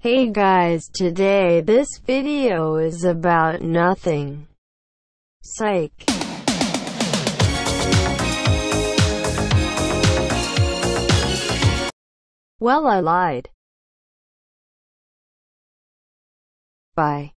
Hey guys today this video is about nothing. Psych. Well I lied. Bye.